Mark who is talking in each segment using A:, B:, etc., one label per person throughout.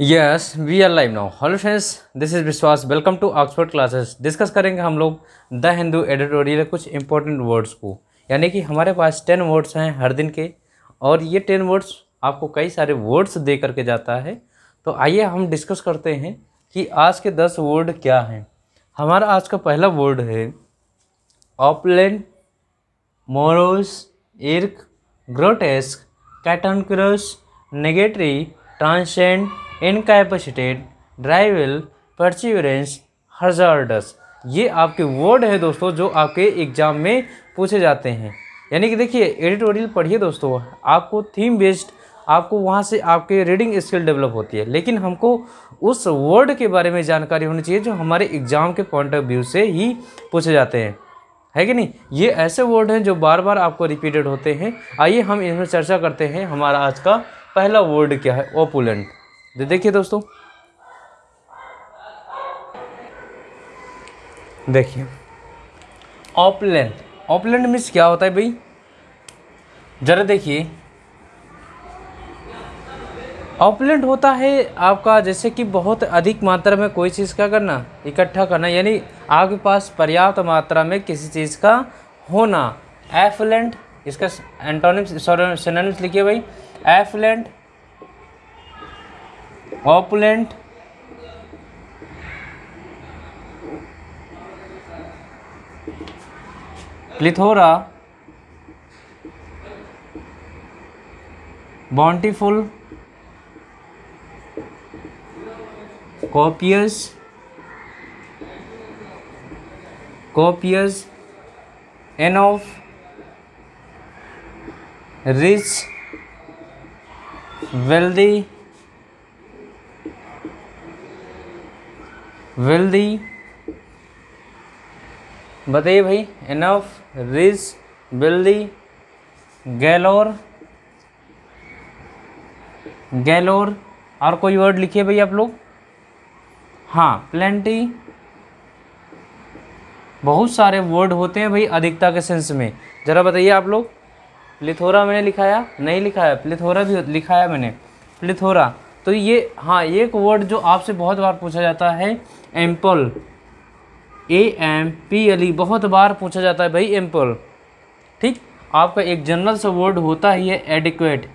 A: Yes we are live now hello friends this is Vishwas welcome to Oxford classes discuss करेंगे हम लोग the Hindu editorial कुछ important words को। यानी कि हमारे पास टेन वर्ड्स हैं हर दिन के। और ये टेन वर्ड्स आपको कई सारे वर्ड्स दे करके जाता है। तो आइए हम डिस्कस करते हैं कि आज के दस वर्ड क्या हैं। हमारा आज का पहला वर्ड है opulent morose irk grotesque cantankerous nugatory transcend incapacitated drivel perseverance hazardous ये आपके वर्ड है दोस्तों, जो आपके एग्ज़ाम में पूछे जाते हैं। यानी कि देखिए एडिटोरियल पढ़िए दोस्तों, आपको थीम बेस्ड आपको वहाँ से आपके रीडिंग स्किल डेवलप होती है। लेकिन हमको उस वर्ड के बारे में जानकारी होनी चाहिए, जो हमारे एग्ज़ाम के पॉइंट ऑफ़ व्यू से ही पूछे जाते हैं। है कि नहीं? ये ऐसे वर्ड हैं जो बार बार आपको रिपीटेड होते हैं। आइए हम इसमें चर्चा करते हैं, हमारा आज का पहला वर्ड क्या है? ओपुलेंट देखिए दोस्तों। देखिए। ऑपलैंड ऑपलैंड मीन्स क्या होता है भाई? जरा देखिए। ऑपलेंट होता है आपका जैसे कि बहुत अधिक मात्रा में कोई चीज़ का करना, इकट्ठा करना, यानी आपके पास पर्याप्त मात्रा में किसी चीज़ का होना। एफलेंट इसका एंटोनिम्स सिनोनिम्स लिखिए भाई। Affluent opulent plethora bountiful copious copious enough rich wealthy wealthy wealthy बताइए भाई enough rich wealthy galore galore और कोई वर्ड लिखिए भाई आप लोग? हाँ प्लेंटी बहुत सारे वर्ड होते हैं भाई अधिकता के सेंस में। ज़रा बताइए आप लोग प्लिथोरा मैंने लिखाया? नहीं लिखाया प्लिथोरा भी लिखाया मैंने प्लिथोरा तो ये हाँ एक वर्ड जो आपसे बहुत बार पूछा जाता है ample. A M P L E बहुत बार पूछा जाता है भाई एम्पल। ठीक, आपका एक जनरल सा वर्ड होता ही है एडिक्वेट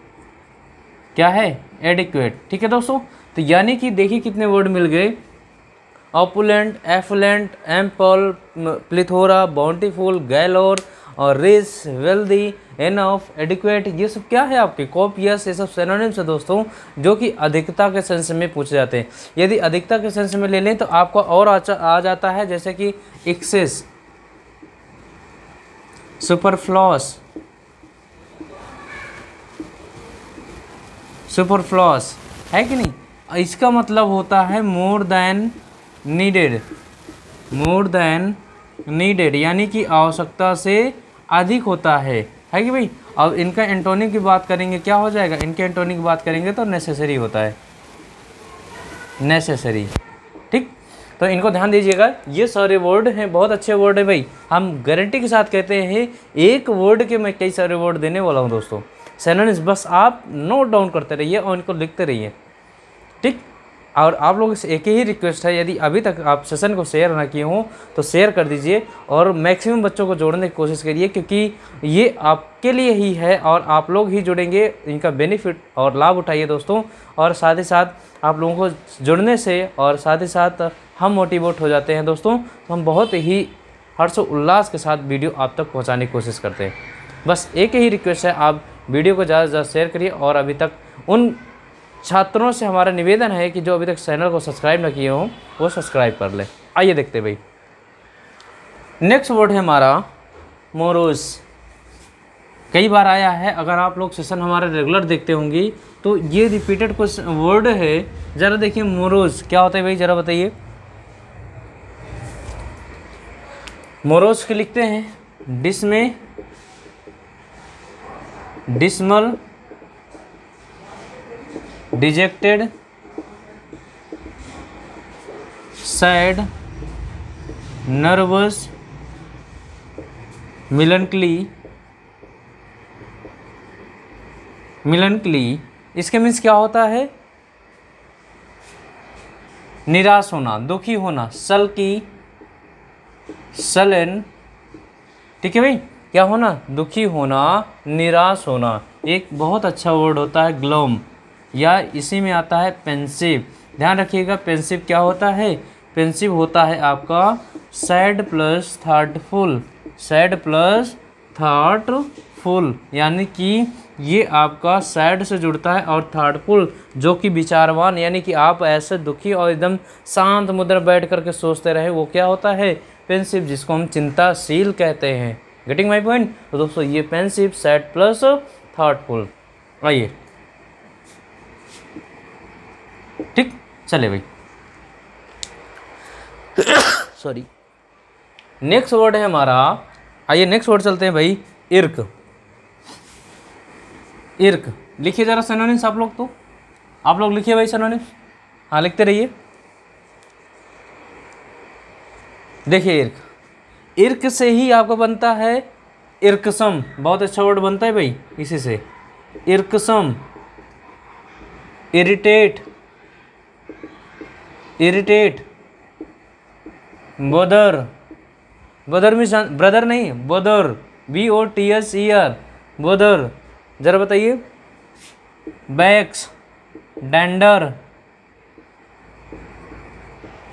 A: क्या है? एडिक्वेट ठीक है दोस्तों तो यानी कि देखिए कितने वर्ड मिल गए। Opulent affluent ample plethora bountiful galore और रिस वेल्दी एनफ एडिक्वेट ये सब क्या है आपके? कॉपियस ये सब सेनोनिम्स है दोस्तों, जो कि अधिकता के सेंस में पूछे जाते हैं। यदि अधिकता के सेंस में ले लें तो आपका और आ जाता है, जैसे कि एक्सेस सुपरफ्लॉस सुपरफ्लॉस है कि नहीं? इसका मतलब होता है more than needed more than needed यानी कि आवश्यकता से अधिक होता है। है कि भाई? अब इनका एंटोनिक की बात करेंगे, क्या हो जाएगा? इनके एंटोनिक की बात करेंगे तो नेसेसरी होता है। नेसेसरी ठीक? तो इनको ध्यान दीजिएगा, ये सारे वर्ड हैं, बहुत अच्छे वर्ड हैं भाई। हम गारंटी के साथ कहते हैं, एक वर्ड के मैं कई सारे वर्ड देने वाला हूँ दोस्तों। सैनोनिस बस आप नोट डाउन करते रहिए और इनको लिखते रहिए। ठीक? और आप लोगों से एक ही रिक्वेस्ट है, यदि अभी तक आप सेशन को शेयर ना किए हों तो शेयर कर दीजिए और मैक्सिमम बच्चों को जोड़ने की कोशिश करिए, क्योंकि ये आपके लिए ही है और आप लोग ही जुड़ेंगे, इनका बेनिफिट और लाभ उठाइए दोस्तों। और साथ ही साथ आप लोगों को जुड़ने से और साथ ही साथ हम मोटिवेट हो जाते हैं दोस्तों। तो हम बहुत ही हर्ष उल्लास के साथ वीडियो आप तक पहुँचाने की कोशिश करते हैं। बस एक ही रिक्वेस्ट है, आप वीडियो को ज़्यादा से ज़्यादा शेयर करिए और अभी तक उन छात्रों से हमारा निवेदन है कि जो अभी तक चैनल को सब्सक्राइब न किए हों, वो सब्सक्राइब कर लें। आइए देखते भाई। नेक्स्ट वर्ड है हमारा, मोरोस। कई बार आया है, अगर आप लोग सेशन हमारे रेगुलर देखते होंगे तो ये रिपीटेड कुछ वर्ड है। ज़रा देखिए मोरोज क्या होता है भाई, ज़रा बताइए। मोरोज के लिखते हैं डिस में dismal dejected sad nervous melancholy melancholy इसके मीन्स क्या होता है? निराश होना, दुखी होना, सल की सलन। ठीक है भाई? क्या होना? दुखी होना, निराश होना। एक बहुत अच्छा वर्ड होता है ग्लोम या इसी में आता है पेंसिव। ध्यान रखिएगा, पेंसिव क्या होता है? पेंसिव होता है आपका sad plus thoughtful sad plus thoughtful यानी कि ये आपका सैड से जुड़ता है और थार्टफुल जो कि विचारवान, यानी कि आप ऐसे दुखी और एकदम शांत मुद्रा बैठ करके सोचते रहे, वो क्या होता है? पेंसिव, जिसको हम चिंताशील कहते हैं। गेटिंग माई पॉइंट तो दोस्तों, ये पेंसिव सैड प्लस थार्टफुल आइए। ठीक? चले भाई। सॉरी नेक्स्ट वर्ड है हमारा। आइए नेक्स्ट वर्ड चलते हैं भाई। इर्क। इर्क। लिखिए जरा सैनोनिम्स आप लोग तो। आप लोग लिखिए भाई सैनोनिम्स हाँ लिखते रहिए। देखिए इर्क। इर्क से ही आपका बनता है इर्कसम। बहुत अच्छा वर्ड बनता है भाई इसी से। Irksome. Irritate irritate. Bother. Bother में ब्रदर नहीं, bother. B O T S E R bother. जरा बताइए। बैक्स। डेंडर।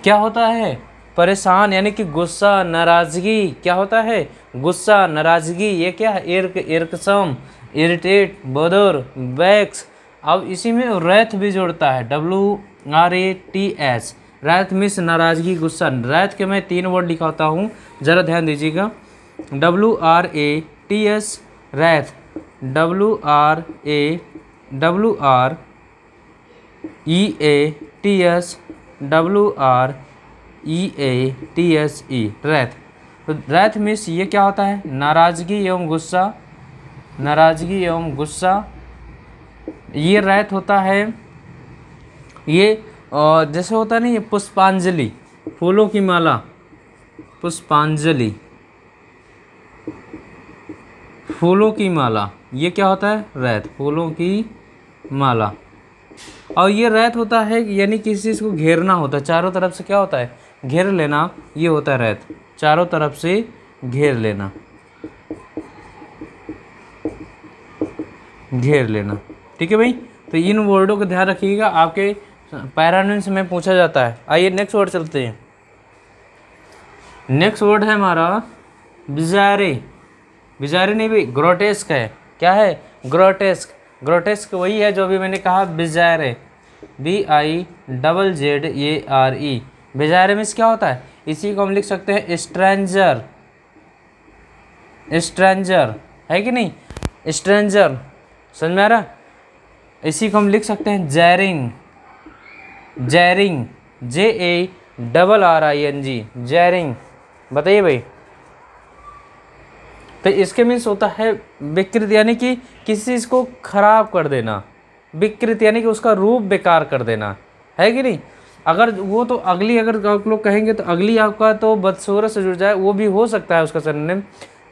A: क्या होता है? परेशान, यानी कि गुस्सा, नाराज़गी। क्या होता है? गुस्सा, नाराज़गी, ये क्या है? Irk irksome, irritate, bother, vex. अब इसी में रैथ भी जोड़ता है। W R A T S wrath means नाराज़गी, गुस्सा। रैथ के मैं तीन वर्ड लिखाता हूँ। ज़रा ध्यान दीजिएगा। W R A T S wrath W R A W R E A T S W R E A T S E wrath तो रैथ मिस, ये क्या होता है? नाराज़गी एवं गुस्सा। नाराज़गी एवं गुस्सा। ये रैत होता है, ये जैसे होता नहीं ये पुष्पांजलि, फूलों की माला, पुष्पांजलि, फूलों की माला, ये क्या होता है? रैत, फूलों की माला। और ये रैत होता है, यानी किसी चीज़ को घेरना होता है, चारों तरफ़ से क्या होता है? घेर लेना, ये होता है रैत, चारों तरफ़ से घेर लेना। घेर लेना, ठीक है भाई? तो इन वर्डों का ध्यान रखिएगा, आपके पैरानिम्स में पूछा जाता है। आइए नेक्स्ट वर्ड चलते हैं। नेक्स्ट वर्ड है हमारा बिजारे बिजारे नहीं भी ग्रोटेस्क है। क्या है? ग्रोटेस्क ग्रोटेस्क वही है जो भी मैंने कहा bizarre B I double Z A R E bizarre means क्या होता है? इसी को हम लिख सकते हैं स्ट्रेंजर स्ट्रेंजर है कि नहीं? स्ट्रेंजर समझ में आ रहा? इसी को हम लिख सकते हैं jarring jarring J A double R I N G jarring. बताइए भाई। तो इसके मीन्स होता है विकृत, यानी कि किसी चीज़ को खराब कर देना। विकृत, यानी कि उसका रूप बेकार कर देना। है कि नहीं? अगर वो तो अगली, अगर आप लोग कहेंगे तो अगली आपका तो बदसूरत से जुड़ जाए, वो भी हो सकता है उसका सरनेम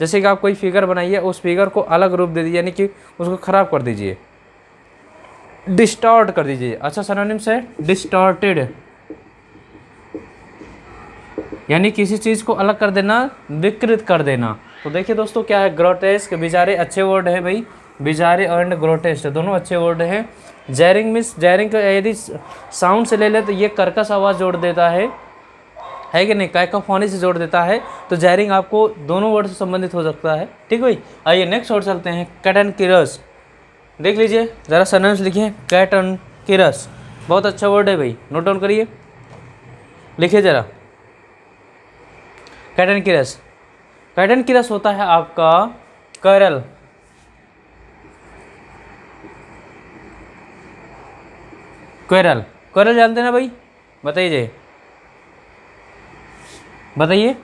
A: जैसे कि आप कोई फिगर बनाइए, उस फिगर को अलग रूप दे दीजिए, यानी कि उसको ख़राब कर दीजिए। डिस्टॉर्ट कर दीजिए। अच्छा सरोनिम से डिस्टॉर्टेड यानी किसी चीज़ को अलग कर देना, विकृत कर देना। तो देखिए दोस्तों, क्या है? ग्रोटेस्क बिजारे अच्छे वर्ड है भाई। बिजारे एंड ग्रोटेस्ट दोनों अच्छे वर्ड हैं। जैरिंग मिस जैरिंग यदि साउंड से ले ले तो ये कर्कश आवाज़ जोड़ देता है। है कि नहीं? कैकोफोनी से जोड़ देता है। तो जैरिंग आपको दोनों वर्ड से संबंधित हो सकता है। ठीक भाई? आइए नेक्स्ट वर्ड चलते हैं। कटन किरस देख लीजिए, ज़रा सरनेम्स लिखिए कैट एंड किरस। बहुत अच्छा वर्ड है भाई नोट डाउन करिए। लिखिए ज़रा। Cat and किरस। कैट एंड किरस होता है आपका करल। कोयरल कोयरल जानते ना भाई? बताइए। बताइए।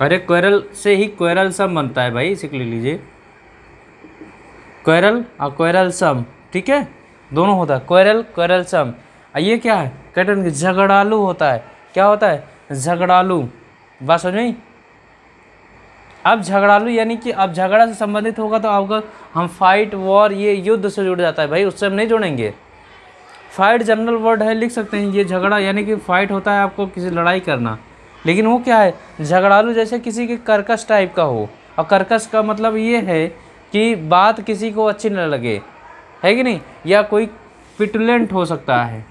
A: अरे कोयरल से ही कोयरल सब बनता है भाई सीख ले लीजिए। कोयरल और कोयरल सम, ठीक है? दोनों होता है कोयरल कोयरल सम। ये क्या है? कटन झगड़ालू होता है। क्या होता है? झगड़ालू। बात समझ में अब झगड़ालू यानी कि अब झगड़ा से संबंधित होगा तो आपका हम फाइट वॉर ये युद्ध से जुड़ जाता है भाई, उससे हम नहीं जुड़ेंगे। फाइट जनरल वर्ड है, लिख सकते हैं। ये झगड़ा यानी कि फाइट होता है आपको किसी लड़ाई करना। लेकिन वो क्या है? झगड़ालू जैसे किसी के कर्कश टाइप का हो। और कर्कश का मतलब ये है कि बात किसी को अच्छी न लगे, है कि नहीं? या कोई पिटुलेंट हो सकता है।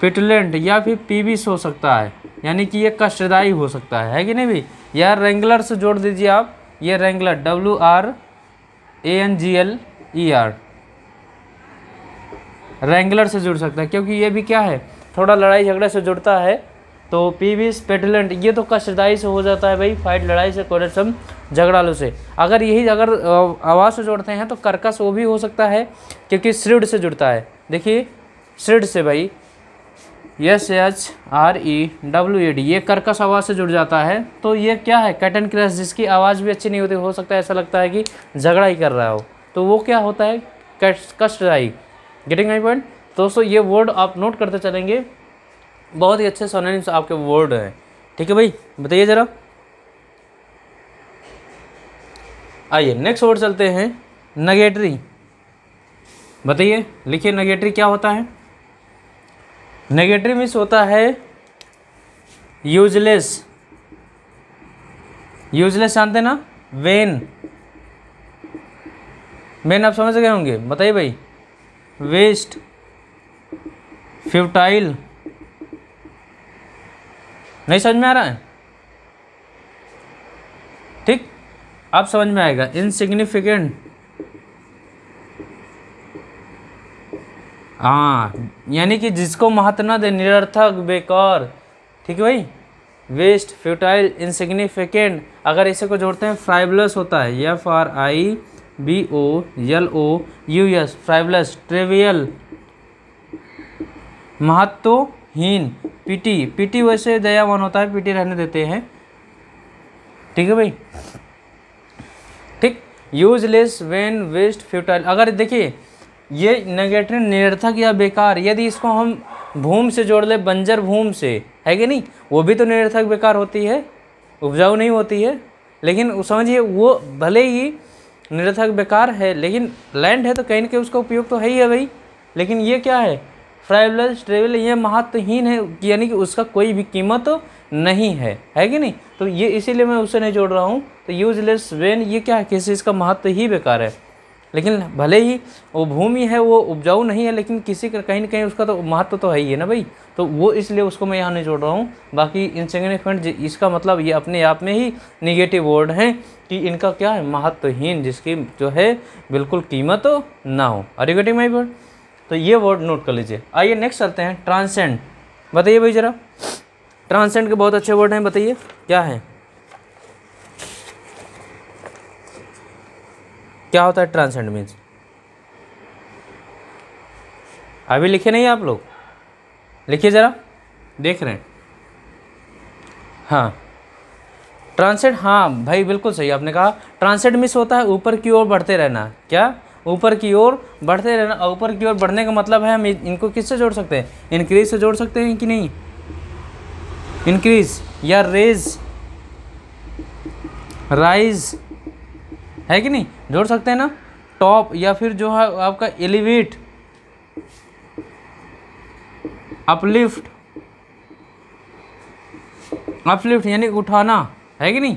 A: पिटुलेंट या फिर पीविस हो सकता है, यानी कि ये कष्टदायी हो सकता है है कि नहीं भी? या रेंगुलर से जोड़ दीजिए आप, ये wrangler W R A N G L E R wrangler से जुड़ सकता है, क्योंकि ये भी क्या है, थोड़ा लड़ाई झगड़े से जुड़ता है तो पीवीस पेटलेंट ये तो कष्टदायी से हो जाता है भाई, फाइट, लड़ाई से कोरेसम झगड़ालू से। अगर यही, अगर आवाज़ से जोड़ते हैं तो कर्कश वो भी हो सकता है, क्योंकि श्रीड से जुड़ता है। देखिए श्रीड से भाई S H R, E, W A D, ये कर्कश आवाज़ से जुड़ जाता है। तो ये क्या है? कैटन क्रैश जिसकी आवाज़ भी अच्छी नहीं होती, हो सकता है ऐसा लगता है कि झगड़ा ही कर रहा हो। तो वो क्या होता है? कष्टदायी। गेटिंग माई पॉइंट दोस्तों, ये वर्ड आप नोट करते चलेंगे। बहुत ही अच्छे सोनिम्स आपके वर्ड हैं। ठीक है भाई? बताइए ज़रा। आइए नेक्स्ट वर्ड चलते हैं। नगेटरी बताइए, लिखिए नगेटरी क्या होता है? नेगेटरी मीन्स होता है यूजलेस यूजलेस जानते ना? वेन वेन आप समझ गए होंगे। बताइए भाई। वेस्ट फ्यूटाइल नहीं समझ में आ रहा है? ठीक, अब समझ में आएगा। इनसिग्निफिकेंट हाँ यानी कि जिसको महत्व न दे, निरर्थक, बेकार। ठीक है भाई? वेस्ट फ्यूटाइल इनसिग्निफिकेंट अगर इसे को जोड़ते हैं फ्राइबलस होता है। F R I B O L O U S frivolous trivial महत्वहीन पीटी पीटी वैसे दयावान होता है, पीटी रहने देते हैं। ठीक है भाई? ठीक? यूजलेस वेन वेस्ट फ्यूटाइल अगर देखिए, ये नेगेटिव निरर्थक या बेकार, यदि इसको हम भूम से जोड़ ले, बंजर भूम से, है कि नहीं? वो भी तो निरर्थक बेकार होती है, उपजाऊ नहीं होती है। लेकिन समझिए, वो भले ही निरर्थक बेकार है, लेकिन लैंड है तो कहीं ना कहीं उसका उपयोग तो है ही है भाई। लेकिन ये क्या है? ट्रेवलर्स ट्रेवल ये महत्वहीन है, यानी कि उसका कोई भी कीमत नहीं है। है कि नहीं? तो ये इसीलिए मैं उससे नहीं जोड़ रहा हूँ। तो यूजलेस वेन ये क्या है? किसी चीज़ का महत्व ही बेकार है? लेकिन भले ही वो भूमि है, वो उपजाऊ नहीं है, लेकिन किसी का कहीं ना कहीं उसका तो महत्व तो है ही है ना भाई? तो वो इसलिए उसको मैं यहाँ नहीं जोड़ रहा हूँ। बाकी इनसिग्निफिकेंट इसका मतलब ये अपने आप में ही निगेटिव वर्ड हैं कि इनका क्या है? महत्वहीन, जिसकी जो है बिल्कुल कीमत ना हो। अरे गेटिंग माई वर्ड तो ये वर्ड नोट कर लीजिए। आइए नेक्स्ट चलते हैं ट्रांसेंड बताइए भाई ज़रा। ट्रांसेंड के बहुत अच्छे वर्ड हैं, बताइए, क्या है? क्या होता है ट्रांसेंड मीन्स अभी लिखे नहीं आप लोग? लिखिए ज़रा, देख रहे हैं। हाँ। ट्रांसेंड हाँ भाई बिल्कुल सही, आपने कहा। ट्रांसेंड मिस होता है ऊपर की ओर बढ़ते रहना। क्या? ऊपर की ओर बढ़ते रहना ऊपर की ओर बढ़ने का मतलब है हम इनको किससे जोड़ सकते हैं? इंक्रीज से जोड़ सकते हैं कि नहीं? इंक्रीज या रेज राइज है कि नहीं? जोड़ सकते हैं ना? टॉप या फिर जो है आपका एलिवेट अपलिफ्ट अपलिफ्ट यानी उठाना, है कि नहीं?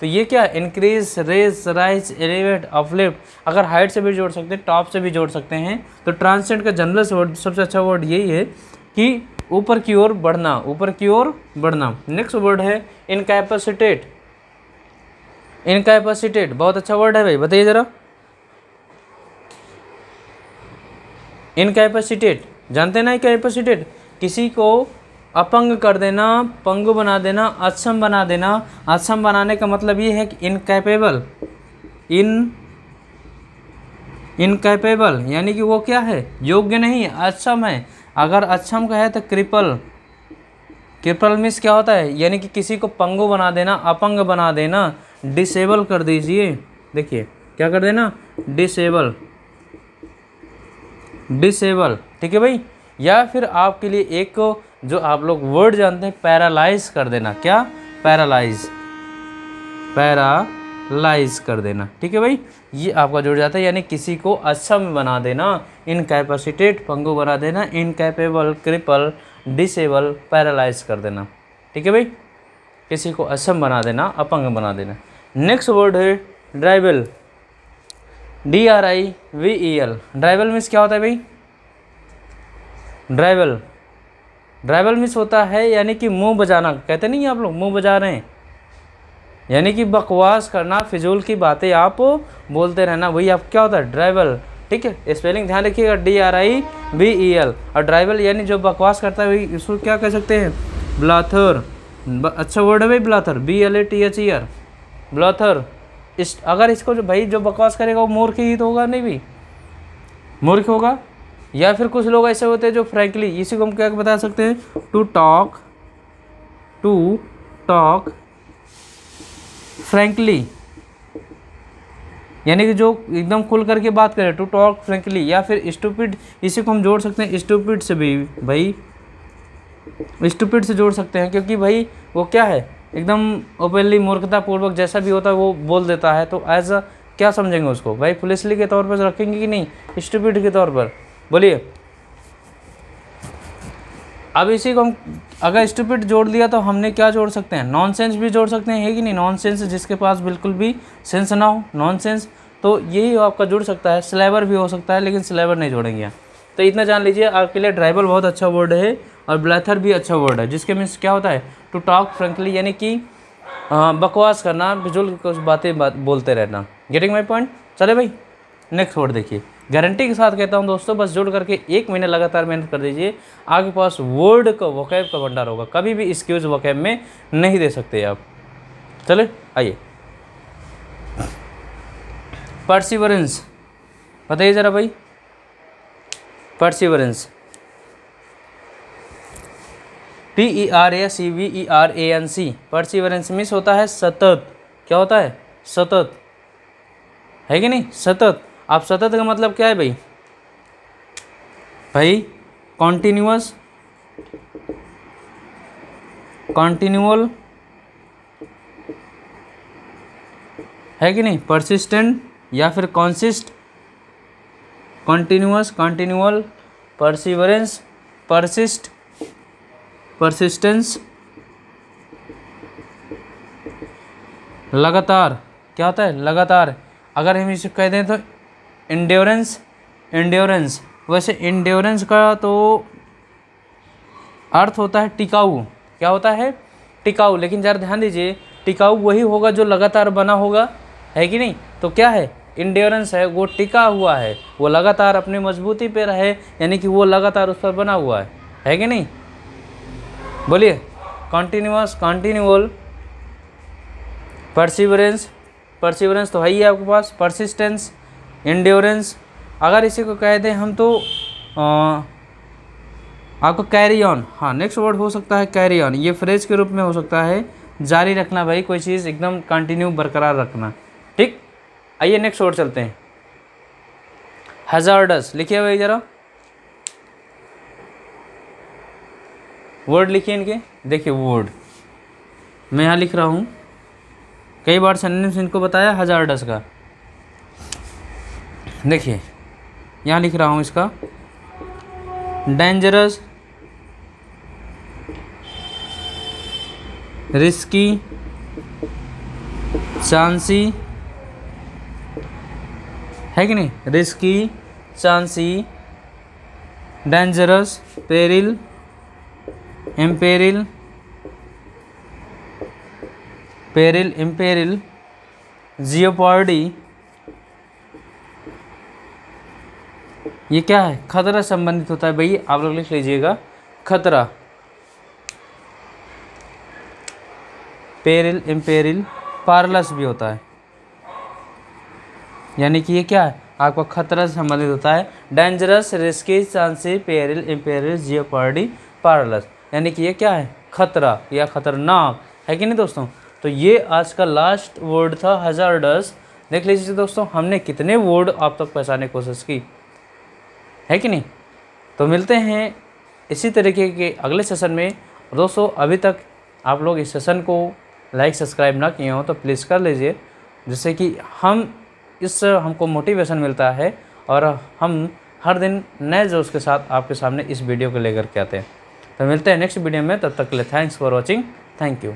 A: तो ये क्या increase raise rise elevate uplift अगर हाइट से भी जोड़ सकते हैं टॉप से भी जोड़ सकते हैं तो ट्रांसजेंड का जनरल वर्ड सबसे अच्छा वर्ड यही है कि ऊपर की ओर बढ़ना, ऊपर की ओर बढ़ना। नेक्स्ट वर्ड है इनकैपेसिटेट इनकैपेसिटेट बहुत अच्छा वर्ड है भाई, बताइए ज़रा। इनकैपेसिटेट जानते ना कैपेसिटेट किसी को अपंग कर देना, पंगु बना देना, अक्षम बना देना। अक्षम बनाने का मतलब ये है कि इनकैपेबल इन इनकैपेबल यानी कि वो क्या है? योग्य नहीं, अक्षम है। अगर अक्षम का है तो क्रिपल क्रिपल मीन्स क्या होता है? यानी कि किसी को पंगु बना देना, अपंग बना देना। डिसेबल कर दीजिए। देखिए, क्या कर देना? डिसेबल डिसेबल ठीक है भाई? या फिर आपके लिए एक जो आप लोग वर्ड जानते हैं पैरालाइज कर देना। क्या? पैरालाइज पैरालाइज कर देना। ठीक है भाई? ये आपका जुड़ जाता है, यानी किसी को अच्छा में बना देना इनकैपेसिटेट पंगु बना देना इनकैपेबल क्रिपल डिसेबल पैरालाइज कर देना। ठीक है भाई? किसी को असम बना देना, अपंग बना देना। नेक्स्ट वर्ड है drivel D R I V E L drivel means क्या होता है भाई? ड्राइवल ड्राइवल मिस होता है, यानी कि मुँह बजाना, कहते नहीं आप लोग, मुँह बजा रहे हैं। यानी कि बकवास करना, फिजूल की बातें आप बोलते रहना, वही आप, क्या होता है ड्राइवल ठीक है? स्पेलिंग ध्यान रखिएगा D R I B E L और ड्राइवल यानी जो बकवास करता है, वही इसको क्या कह सकते हैं? ब्लाथर अच्छा वर्ड है भाई blather B L A T H E R blather इस, अगर इसको जो, भाई जो बकवास करेगा, वो मूर्ख ही तो होगा, नहीं भी? मूर्ख होगा? या फिर कुछ लोग ऐसे होते हैं जो फ्रैंकली इसी को हम क्या बता सकते हैं? To talk to talk frankly यानी कि जो एकदम खुल करके बात करें टू टॉक फ्रैंकली या फिर स्टूपिड इसी को हम जोड़ सकते हैं स्टूपिड से भी। भाई स्टूपिड से जोड़ सकते हैं, क्योंकि भाई, वो क्या है? एकदम ओपनली मूर्खतापूर्वक जैसा भी होता है, वो बोल देता है। तो एज अ क्या समझेंगे उसको? भाई पुलिसली के तौर पर रखेंगे कि नहीं? स्टूपिड के तौर पर। बोलिए। अब इसी को हम, अगर स्टूपिड जोड़ दिया तो हमने क्या जोड़ सकते हैं? नॉनसेंस भी जोड़ सकते हैं, है कि नहीं? नॉनसेंस जिसके पास बिल्कुल भी सेंस ना हो नॉनसेंस तो यही आपका जुड़ सकता है। स्लेबर भी हो सकता है, लेकिन स्लेबर नहीं जोड़ेंगे तो इतना जान लीजिए, आपके लिए ड्राइवल बहुत अच्छा वर्ड है और ब्लैथर भी अच्छा वर्ड है, जिसके मीन्स क्या होता है? टू टॉक फ्रेंकली यानी कि बकवास करना बिजुल कुछ बातें बात बोलते रहना। गेटिंग माई पॉइंट चले भाई नेक्स्ट वर्ड देखिए। गारंटी के साथ कहता हूँ दोस्तों, बस जुड़ करके एक महीने लगातार मेहनत कर दीजिए। आपके पास वर्ड का वकैब का भंडार होगा। कभी भी इसक्यूज वकैब में नहीं दे सकते आप। चले आइए। परसिवरेंस बताइए ज़रा भाई। Perseverance P E R A C V E R A N C perseverance means होता है सतत। क्या होता है? सतत। है कि नहीं? सतत। आप सतत का मतलब क्या है भाई? भाई कॉन्टिन्यूअस कॉन्टिन्यूअल है कि नहीं? परसिस्टेंट या फिर consist continuous continual perseverance persist persistence लगातार। क्या होता है? लगातार। अगर हम इसे कह दें तो इंड्योरेंस इंड्योरेंस वैसे इंड्योरेंस का तो अर्थ होता है टिकाऊ। क्या होता है? टिकाऊ। लेकिन ज़रा ध्यान दीजिए, टिकाऊ वही होगा जो लगातार बना होगा। है कि नहीं? तो क्या है? इंड्योरेंस है, वो टिका हुआ है। वो लगातार अपनी मजबूती पे रहे, यानी कि वो लगातार उस पर बना हुआ है। है कि नहीं? बोलिए। कॉन्टीन्यूस कॉन्टीन्यूअल परसिवरेंस परसिवरेंस तो है ही आपके पास। परसिस्टेंस इंड्योरेंस अगर इसी को कह दें हम तो आ, आपको कैरी ऑन हाँ नेक्स्ट वर्ड हो सकता है कैरी ऑन ये फ्रेज के रूप में हो सकता है जारी रखना भाई कोई चीज़ एकदम कंटिन्यू बरकरार रखना। ठीक? आइए नेक्स्ट वर्ड चलते हैं। हजार्डस लिखिए भाई ज़रा। वर्ड लिखिए इनके। देखिए वर्ड मैं यहाँ लिख रहा हूँ। कई बार सन्निम्स इनको बताया हजार्डस का। देखिए, यहाँ लिख रहा हूँ इसका। डेंजरस रिस्की चांसी है कि नहीं? Risky chancy dangerous peril imperil peril imperil jeopardy ये क्या है? खतरा संबंधित होता है भाई, आप लोग लिख लीजिएगा। खतरा। पेरिल इम्पेरिल पारलस भी होता है। यानी कि ये क्या है? आपका खतरा से संबंधित होता है। Dangerous risky chancy peril imperil jeopardy perilous यानी कि ये क्या है? खतरा या खतरनाक। है कि नहीं दोस्तों? तो ये आज का लास्ट वर्ड था हजारडस देख लीजिए दोस्तों, हमने कितने वर्ड आप तक पहचाने की कोशिश की। है कि नहीं? तो मिलते हैं इसी तरीके के अगले सेशन में। दोस्तों, अभी तक आप लोग इस सेशन को लाइक सब्सक्राइब ना किए हो तो प्लीज़ कर लीजिए, जिससे कि हम इस, हमको मोटिवेशन मिलता है और हम हर दिन नए जोश के साथ आपके सामने इस वीडियो को लेकर के आते हैं। तो मिलते हैं नेक्स्ट वीडियो में। तब तक के लिए thanks for watching thank you